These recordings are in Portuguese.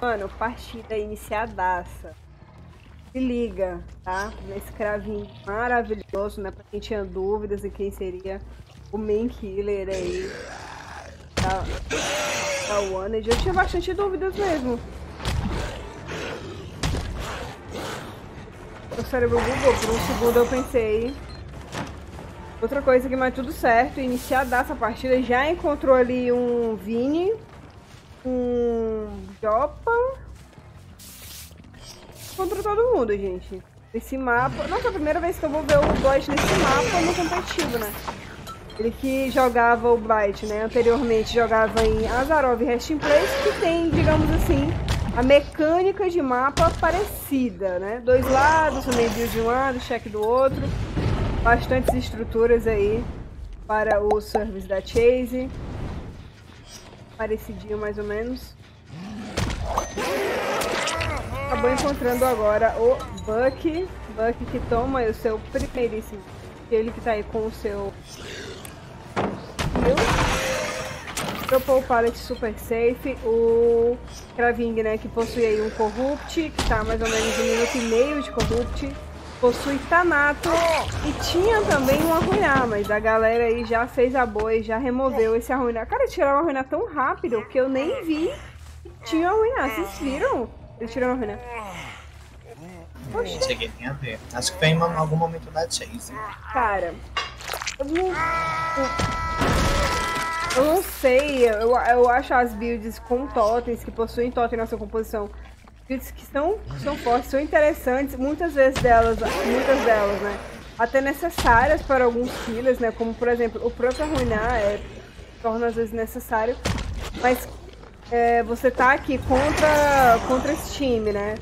Mano, partida iniciadaça. Se liga, tá? Nesse cravinho maravilhoso, né? Pra quem tinha dúvidas de quem seria o main killer aí da, da One. Eu tinha bastante dúvidas mesmo. O cérebro bugou, por um segundo eu pensei. Outra coisa que mais tudo certo, iniciar essa partida, já encontrou ali um Vini, um Jopa. Encontrou todo mundo, gente. Esse mapa. Nossa, a primeira vez que eu vou ver o Blight nesse mapa no competitivo, né? Ele que jogava o Blight, né? Anteriormente jogava em Azarov Resting Place, que tem, digamos assim, a mecânica de mapa parecida, né? Dois lados, o meio de um lado, check do outro. Bastantes estruturas aí para o service da Chase. Parecidinho mais ou menos. Acabou encontrando agora o Buck. Buck que toma o seu primeiríssimo. Ele que tá aí com o seu. Dropou o pallet super safe. O Kraving, né, que possui aí um Corrupt, que tá mais ou menos um minuto e meio de Corrupt. Possui Thanato e tinha também um Arruinar, mas a galera aí já fez a boa e já removeu esse Arruinar. Cara, tiraram o Arruinar tão rápido que eu nem vi que tinha um Arruinar. Vocês viram? Eles tiraram o Arruinar. Poxa. Não cheguei nem a ver. Acho que foi em algum momento da Chase. Cara, eu não... Eu não sei, eu, eu acho as builds com totens, que possuem totem na sua composição, builds que são, são fortes, são interessantes, muitas vezes delas, muitas delas, né? Até necessárias para alguns killers, né? Como, por exemplo, o próprio arruinar é, torna às vezes necessário, mas é, você tá aqui contra, contra esse time, né?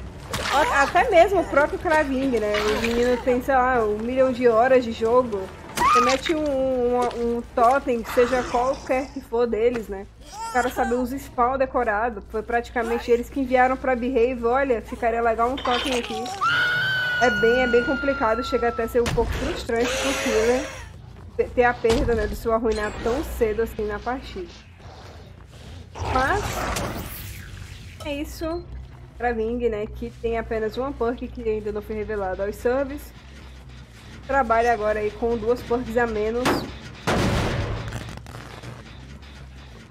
Até mesmo o próprio Kraving, né? O menino tem, sei lá, um milhão de horas de jogo. Você mete um, um, um totem, seja qualquer que for deles, né? O cara sabe os spawn decorado. Foi praticamente eles que enviaram pra Behave. Olha, ficaria legal um totem aqui. É bem, é bem complicado. Chega até a ser um pouco frustrante pro killer ter a perda né, do seu arruinar tão cedo assim na partida. Mas é isso pra Ving, né? Que tem apenas uma perk que ainda não foi revelada aos servers trabalha agora aí com duas perks a menos.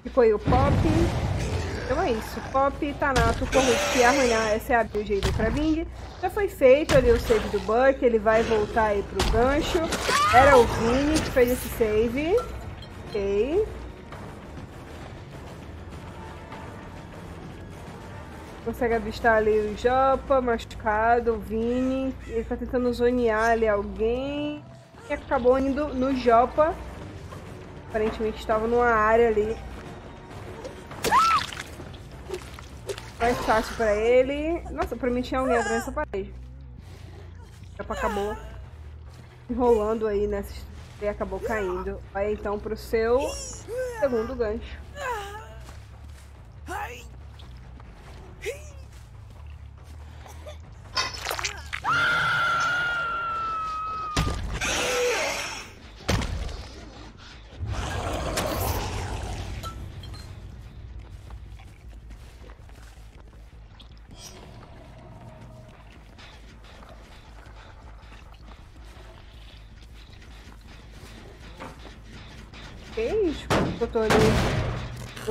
Que foi o Pop. Então é isso. Pop, Tanato, Corrupt e Arranhar. Essa é a build aí do Krabing. Já foi feito ali o save do Buck. Ele vai voltar aí pro gancho. Era o Vini que fez esse save. Ok. Consegue avistar ali o Japa, machucado, o Vini. Ele tá tentando zonear ali alguém. E acabou indo no Japa. Aparentemente estava numa área ali. Mais fácil pra ele. Nossa, pra mim tinha alguém atrás dessa parede. Japa acabou enrolando aí nessa e acabou caindo. Vai então pro seu segundo gancho.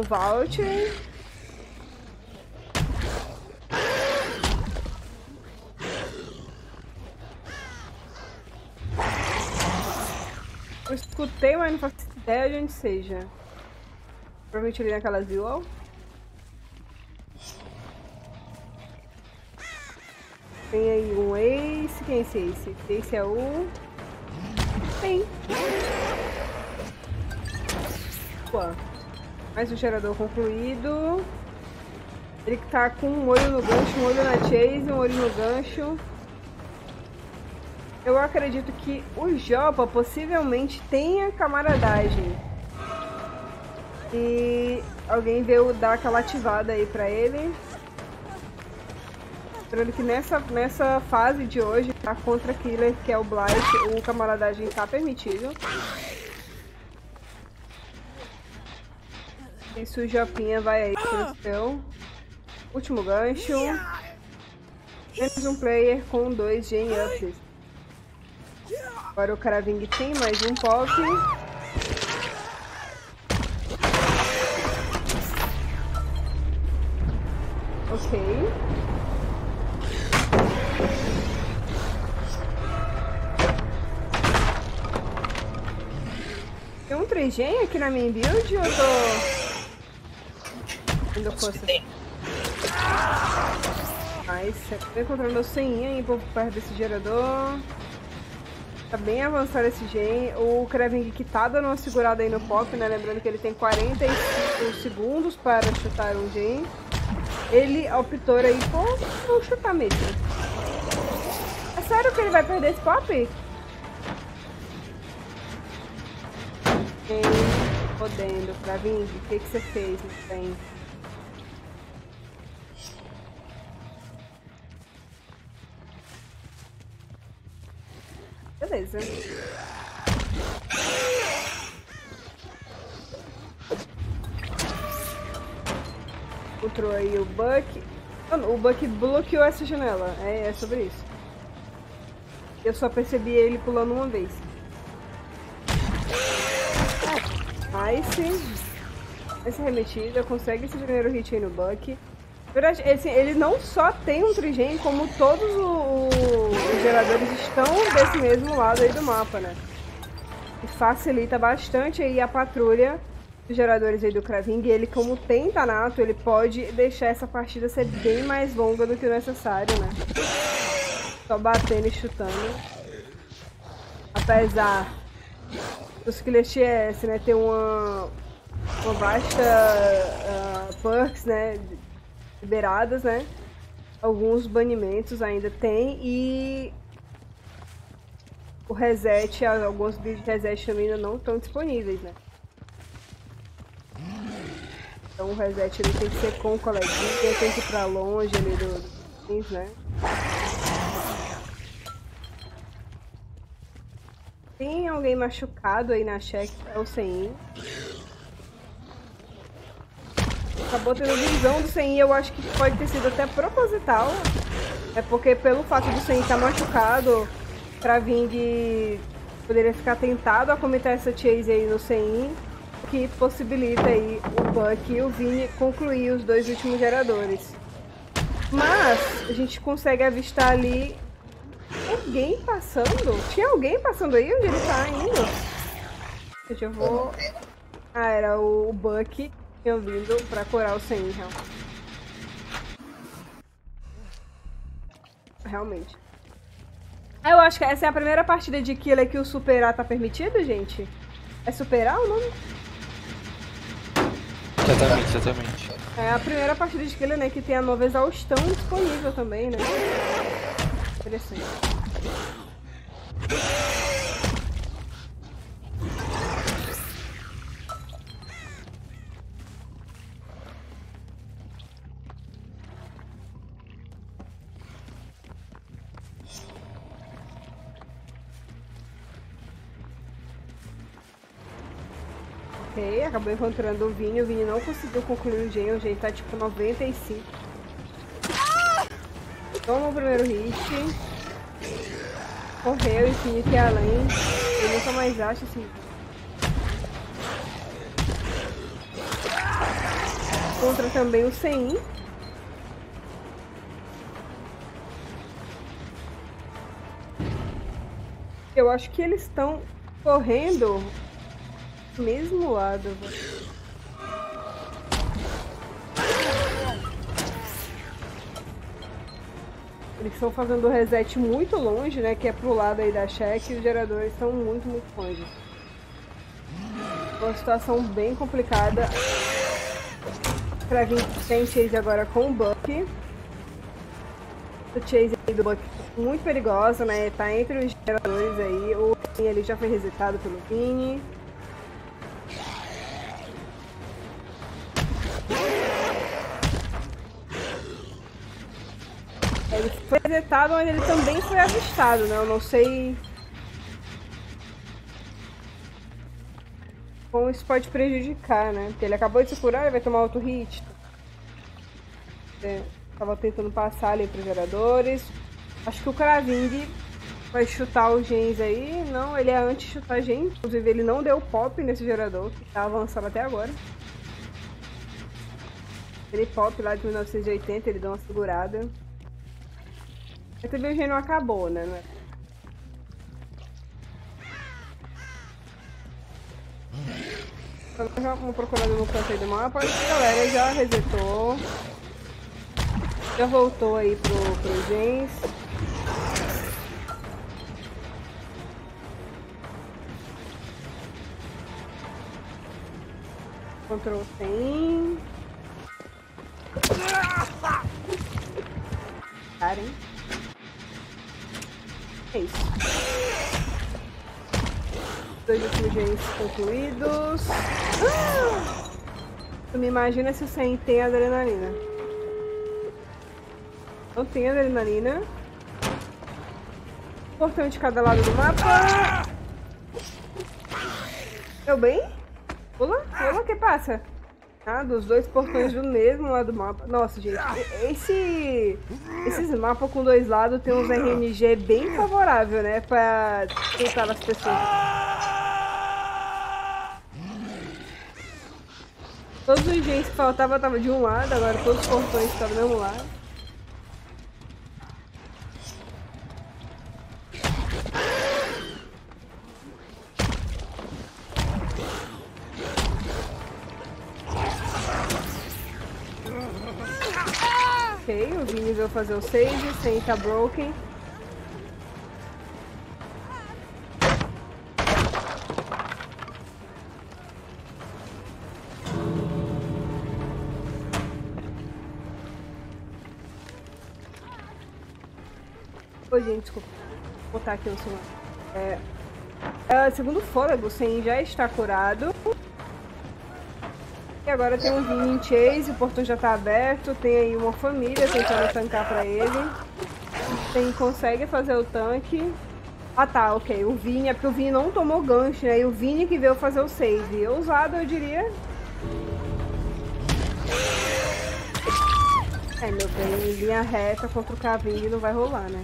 Voucher. Eu escutei, mas não faço ideia de onde seja. Provavelmente ali naquela vila. Tem aí um Ace. Quem é esse Ace? Esse é o... Tem. Opa. Mais um gerador concluído. Ele tá com um olho no gancho, um olho na chase, um olho no gancho. Eu acredito que o Jopa possivelmente tenha camaradagem. E alguém veio dar aquela ativada aí pra ele. Lembrando que nessa, nessa fase de hoje, tá contra Killer, que é o Blight, o camaradagem tá permitido. Isso o Jopinha vai aí pro seu. Último gancho. Menos um player com dois gen ups. Agora o Karaving tem mais um pop. Ok. Tem um trigen aqui na minha build ou eu tô... Indo força? Nice. Tô encontrando meu senha aí por perto desse gerador. Tá bem avançado esse gen. O Kreving que tá dando uma segurada aí no pop, né? Lembrando que ele tem 45 segundos para chutar um gen. Ele optou aí por não chutar mesmo. É sério que ele vai perder esse pop? Ei, podendo, Kreving, o que, que você fez, meu bem? Beleza. Encontrou aí o Buck. Mano, o Buck bloqueou essa janela. É, é sobre isso. Eu só percebi ele pulando uma vez. Ice. Essa remetida. Consegue esse primeiro hit aí no Buck. Verdade, ele não só tem um trigen, como todos o, os geradores estão desse mesmo lado aí do mapa, né? E facilita bastante aí a patrulha dos geradores aí do Kraving. E ele, como tem Tanato, ele pode deixar essa partida ser bem mais longa do que o necessário, né? Só batendo e chutando. Apesar dos Killer TS, né, ter uma, uma vasta uh, perks, né, liberadas, né? Alguns banimentos ainda tem e o reset, alguns builds de reset também ainda não estão disponíveis, né? Então o reset ele tem que ser com o coleguinha, tem que ir pra longe ali do, do né? Tem alguém machucado aí na check, é o Sein. acabou tendo visão do Sen eu acho que pode ter sido até proposital. É porque pelo fato do Sen estar machucado, pra Ving poderia ficar tentado a cometer essa chase aí no Sen, que possibilita aí o Buck e o Vini concluir os dois últimos geradores. Mas a gente consegue avistar ali alguém passando. Tinha alguém passando aí onde ele tá indo? Eu vou... Ah, era o Buck tinham vindo pra curar o Sen, real. Realmente. Eu acho que essa é a primeira partida de Killer que o superar tá permitido, gente? É superar o nome? Exatamente, exatamente. É a primeira partida de Killer, né, que tem a nova exaustão disponível também, né? Interessante. Ok, acabou encontrando o Vini. O Vini não conseguiu concluir o gen. O gen tá tipo 95. Toma o primeiro hit. Correu, infinito e além. Ele nunca mais acha assim. Contra também o Sein. Eu acho que eles estão correndo mesmo lado. Eles estão fazendo o reset muito longe, né? Que é pro lado aí da check e os geradores estão muito, muito longe. Uma situação bem complicada. Pra vir tem chase agora com o Buck. O chase aí do Buck muito perigosa, né? Tá entre os geradores aí. O ele já foi resetado pelo Vini. Foi resetado, mas ele também foi avistado, né? Eu não sei como isso pode prejudicar, né? Porque ele acabou de se curar, ele vai tomar outro hit. É, tava tentando passar ali pros geradores. Acho que o Craving vai chutar o gens aí. Não, ele é anti-chutar gens. Inclusive, ele não deu pop nesse gerador, que tá avançado até agora. Ele pop lá de 1980, ele deu uma segurada. O gen não acabou, né? Vamos procurando no canto aí do mapa. A galera já resetou. Já voltou aí pro, pro gens. Ctrl 100. Cara, hein? Isso. Dois últimos concluídos. Ah! Tu me imagina se o 100 tem adrenalina. Não tem adrenalina. Portão de cada lado do mapa. Deu bem? Pula, pula, que passa? Ah, dos dois portões do mesmo lado do mapa. Nossa, gente, esse, esses mapas com dois lados tem uns RNG bem favorável, né? Pra tentar as pessoas. Todos os gens que faltavam estavam de um lado, agora todos os portões estão do mesmo lado. Fazer o save, sem tá broken. Oi, gente, desculpa. Vou botar aqui o celular. É, é, segundo o fôlego, o já está curado. Agora tem um Vini em Chase, o portão já tá aberto, tem aí uma família tentando tancar pra ele. Tem, consegue fazer o tanque. Ah tá, ok. O Vini, é porque o Vini não tomou gancho, né? E o Vini que veio fazer o save. Ousado, eu diria. É, meu bem, em linha reta contra o Caving não vai rolar, né?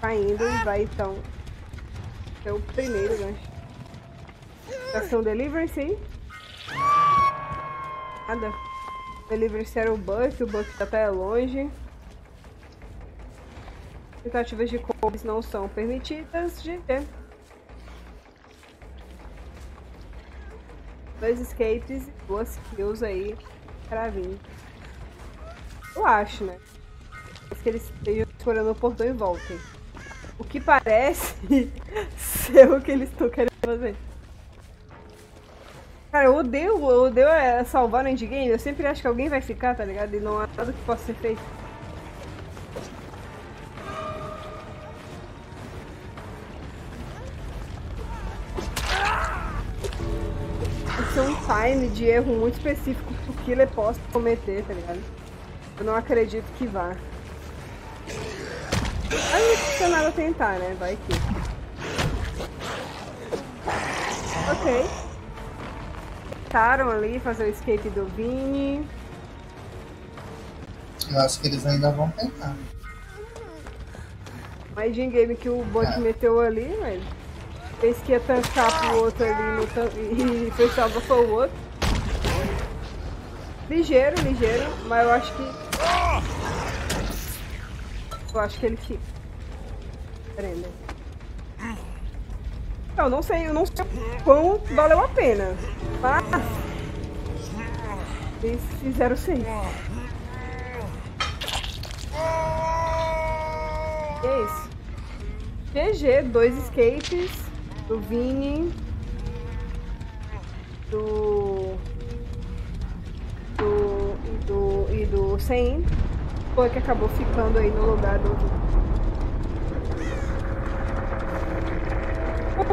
Caindo e vai então. É o primeiro gancho. Ação Deliverance aí nada. Delivery era o Buck, o Buck tá até longe. Tentativas de combos não são permitidas. GG. Dois escapes e duas kills aí pra vir. Eu acho, né? Parece que eles estejam explorando o portão e voltem. O que parece ser o que eles estão querendo fazer. Cara, eu odeio, eu odeio é, salvar no endgame. Eu sempre acho que alguém vai ficar, tá ligado? E não há nada que possa ser feito. Isso é um time de erro muito específico que o killer possa cometer, tá ligado? Eu não acredito que vá. Mas não custa nada tentar, né? Vai que. Ok tentaram ali fazer o escape do Vini. Eu acho que eles ainda vão tentar. Mais de game que o bot é. meteu ali, velho. Fez que ia tancar pro outro ali no e salva foi o outro. Ligeiro, ligeiro, mas eu acho que. Eu acho que ele fica. Prenda. Eu não sei, eu não sei quão valeu a pena. Mas eles fizeram sim. E é isso. GG, dois escapes do Vini, do do e do e do Sen foi que acabou ficando aí no lugar do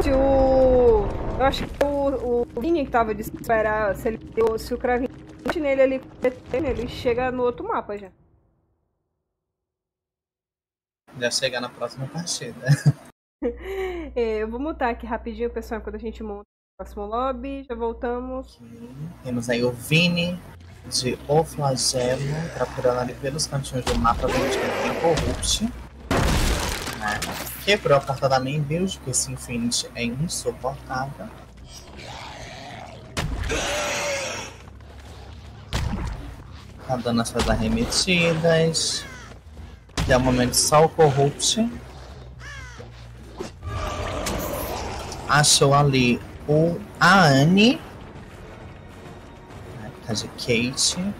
Se o. Eu acho que o, o Vini que tava de esperar se, ele, se o Kraven nele ali, ele chega no outro mapa já. Já chegar na próxima partida. é, eu vou mutar aqui rapidinho, pessoal, quando a gente monta o próximo lobby. Já voltamos. Temos aí o Vini de O Flagelo, procurando ali pelos cantinhos do mapa, vemos que tem Corrupt. Né? Quebrou a porta da main build, porque esse Infinity é insuportável. Tá dando as suas arremetidas. Até o momento só o Corrupt. Achou ali o a Anne. Tá de Kate.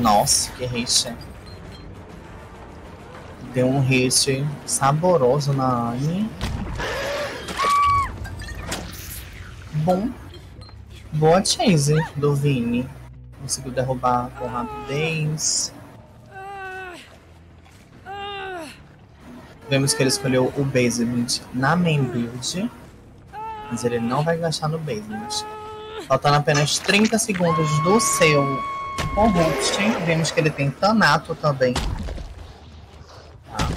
Nossa, que hit. Deu um hit saboroso na Anne. Bom. Boa chase do Vini. Conseguiu derrubar com rapidez. Vemos que ele escolheu o basement na main build. Mas ele não vai gastar no basement. Faltando apenas 30 segundos do seu Corrupt. Vemos que ele tem Thanato também. Tá.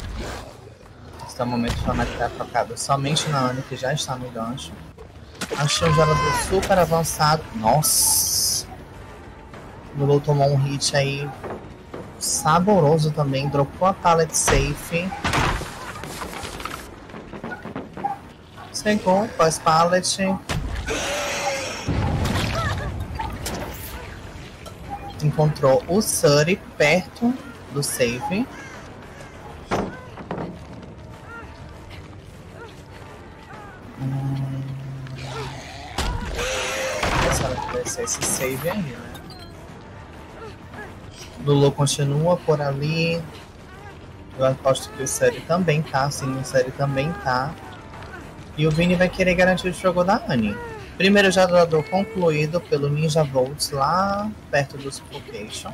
É o momento de Thanato está focado somente na Anne, que já está no gancho. Achei um jogador super avançado. Nossa! O Lulu tomou um hit aí saboroso também. Dropou a pallet safe. Secou, pós pallet. Encontrou o Suri perto do save. Hum... Que vai ser esse save aí, né? Lulu continua por ali. Eu aposto que o Suri também tá, sim, o Suri também tá. E o Vini vai querer garantir o jogo da Annie. Primeiro jogador concluído pelo Ninja Volts lá perto do Suffocation.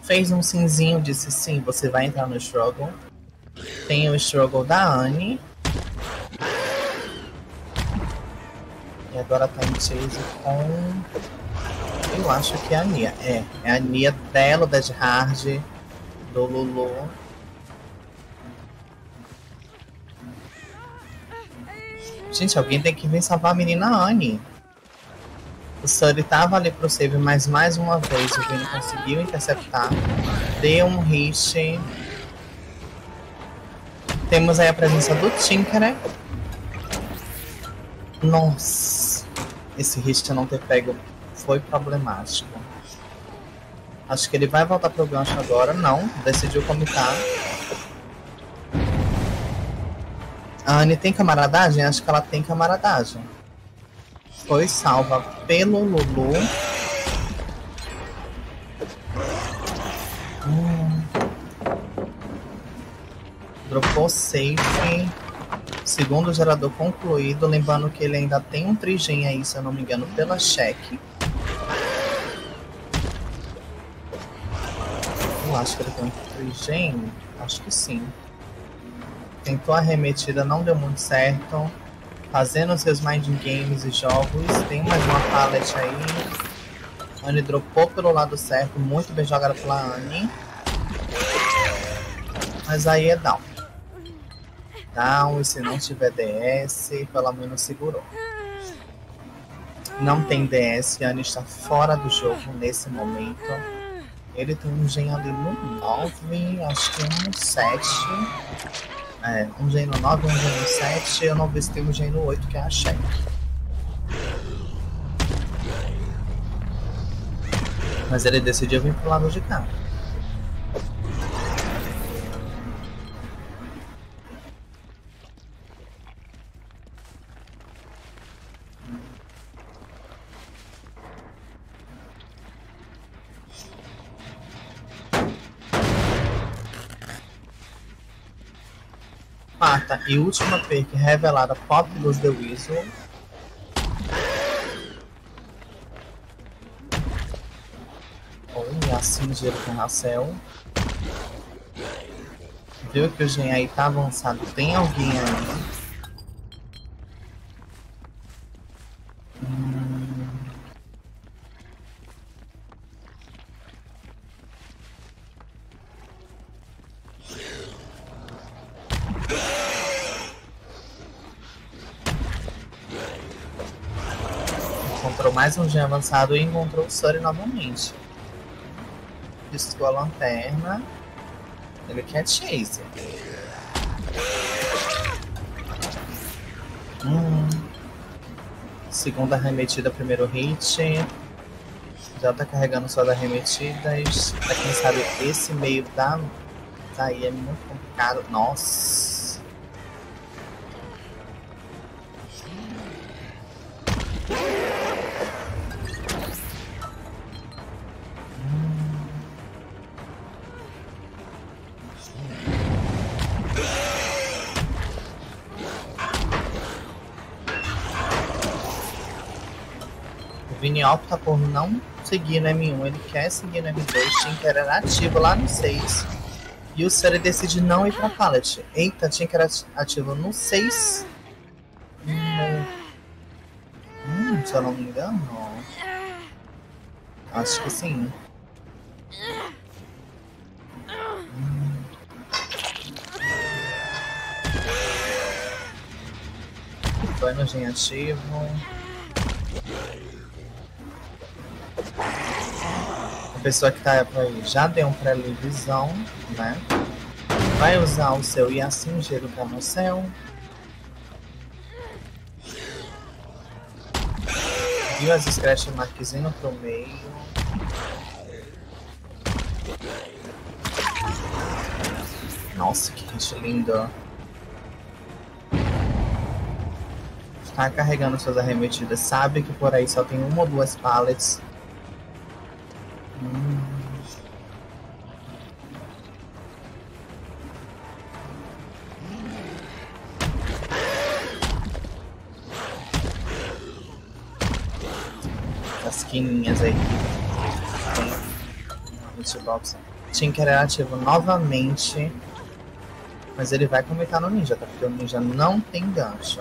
Fez um cinzinho, disse sim, você vai entrar no Struggle. Tem o Struggle da Annie. E agora tá em chase com eu acho que é a Nia. É, é a Nia dela, Dead Hard, do Lulu. Gente, alguém tem que vir salvar a menina Annie. O Sully tava ali pro save, mas mais uma vez o Vini conseguiu interceptar. Deu um hit. Temos aí a presença do Tinker. Nossa, esse hit não ter pego foi problemático. Acho que ele vai voltar pro gancho agora. Não, decidiu comitar. A Anne tem camaradagem? Acho que ela tem camaradagem. Foi salva pelo Lulu. Hum. Dropou safe. Segundo gerador concluído. Lembrando que ele ainda tem um trigem aí, se eu não me engano, pela cheque. Eu acho que ele tem um trigem. Acho que sim. Tentou a arremetida, não deu muito certo. Fazendo seus minding games e jogos. Tem mais uma pallet aí. Anne dropou pelo lado certo. Muito bem jogada pela Anne. Mas aí é down. Down, e se não tiver DS, pelo menos segurou. Não tem DS, a Anne está fora do jogo nesse momento. Ele tem um gen ali no 9, acho que um 7. É, um gen no 9, um gen no 7. Eu não vi se tem um gen no 8, que é a Shaq. Mas ele decidiu vir pro lado de cá. Quarta e última perk revelada Populous the Weasel. Olha, cinzeiro com Racel. Viu que o gen aí tá avançado? Tem alguém aí? Mais um dia avançado e encontrou o Suri novamente. Piscou a lanterna. Ele quer chase. Hum. Segunda arremetida, primeiro hit. Já tá carregando suas arremetidas. Pra quem sabe, esse meio da... daí é muito complicado. Nossa. Vini opta por não seguir no M1, ele quer seguir no M2, Tinker era ativo lá no 6. E o Siri decide não ir pra pallet. Eita, Tinker era ativo no 6. Hum, hum, se eu não me engano. Acho que sim. Hum. Foi no ativo. Pessoa que tá aí já deu um pré-visão, né? Vai usar o seu Yasingeiro céu. Viu as scratch marks indo pro meio. Nossa, que hit lindo. Está carregando suas arremetidas. Sabe que por aí só tem uma ou duas pallets quininhas aí. É ativo novamente. Mas ele vai cometer no ninja, tá? Porque o ninja não tem gancho.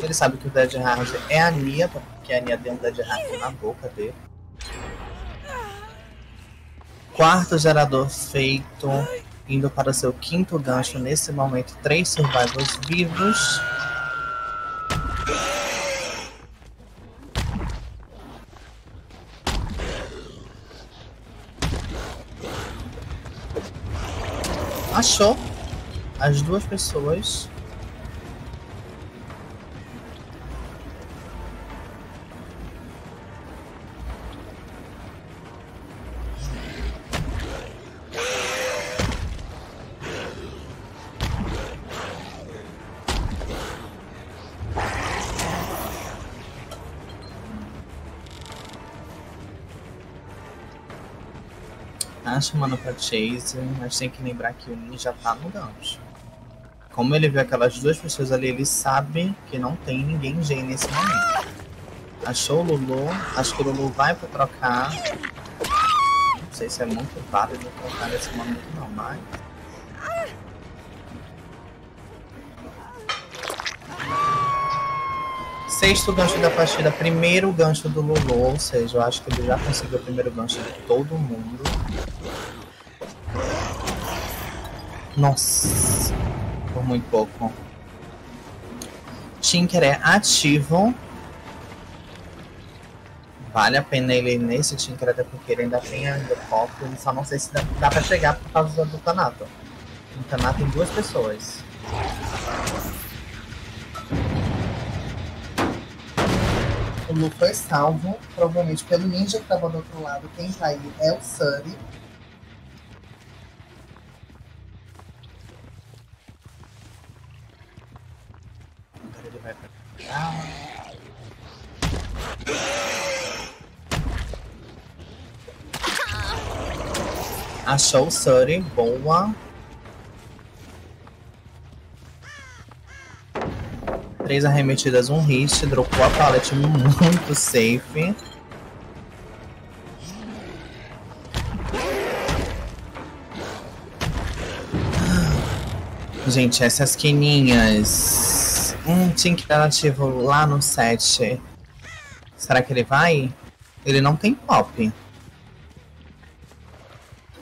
Ele sabe que o Dead Hard é a Nia, porque a Nia deu um Dead Hard na boca dele. Quarto gerador feito. Indo para seu quinto gancho. Nesse momento, três survivors vivos. Achou as duas pessoas tá chamando pra Chase, mas tem que lembrar que o Ninja tá no gancho. Como ele viu aquelas duas pessoas ali, ele sabe que não tem ninguém G nesse momento. Achou o Lulu, acho que o Lulu vai pra trocar. Não sei se é muito válido trocar nesse momento não, mas... Sexto gancho da partida, primeiro gancho do Lulu, ou seja, eu acho que ele já conseguiu o primeiro gancho de todo mundo. Nossa, por muito pouco. Tinker é ativo. Vale a pena ele nesse Tinker, até porque ele ainda tem ainda pop. Só não sei se dá, dá pra chegar por causa do Tanato. O Tanato tem duas pessoas. O Lu foi salvo, provavelmente pelo ninja que estava do outro lado. Quem tá aí é o Suri. Achou o Suri, boa. Três arremetidas, um hit, dropou a pallet muito safe. Gente, essas quininhas. Um Tink ativo lá no set. Será que ele vai? Ele não tem pop.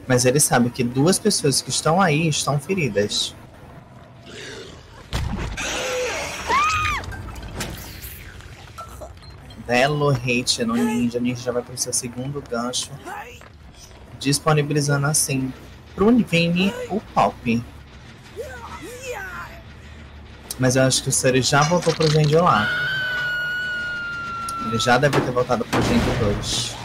Mas ele sabe que duas pessoas que estão aí estão feridas. Belo hit no ninja. Ninja já vai pro seu segundo gancho. Disponibilizando assim pro Vini o pop. Mas eu acho que o Suri já voltou pro Genji lá. Ele já deve ter voltado pro Genji 2.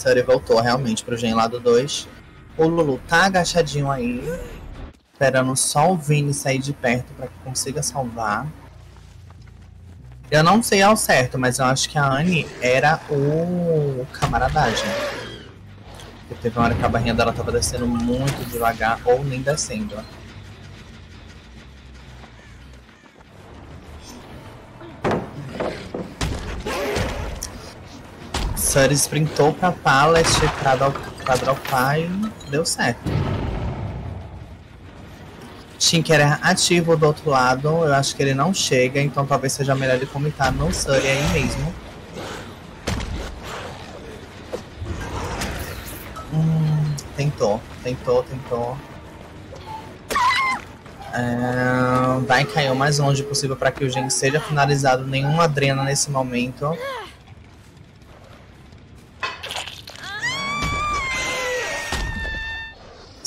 Suri voltou realmente pro Gen lado 2. O Lulu tá agachadinho aí, esperando só o Vini sair de perto para que consiga salvar. Eu não sei ao certo, mas eu acho que a Anne era o camaradagem. Porque teve uma hora que a barrinha dela tava descendo muito devagar ou nem descendo. Suri sprintou pra pallet pra, pra dropar e deu certo. Tinker é ativo do outro lado, eu acho que ele não chega, então talvez seja melhor ele comentar no Suri aí mesmo. Hum, tentou, tentou, tentou. É, vai cair o mais longe possível para que o gen seja finalizado. Nenhuma drena nesse momento.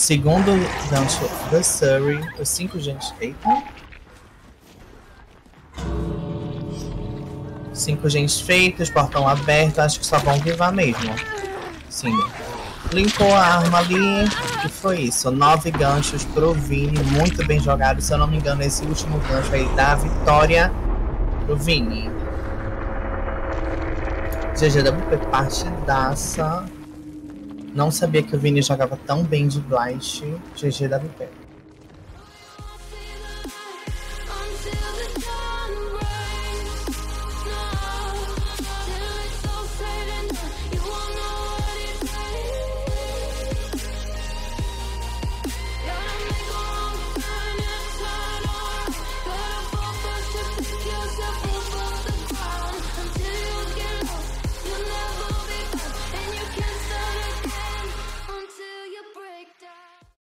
Segundo gancho do Surrey, os cinco gente. Eita. Cinco gente feitos, portão aberto, acho que só vão vivar mesmo. Sim. Limpou a arma ali e foi isso. Nove ganchos pro Vini, muito bem jogado. Se eu não me engano, esse último gancho aí dá a vitória pro Vini. GGWP partidaça. Não sabia que o Vini jogava tão bem de Blight. GG da VP.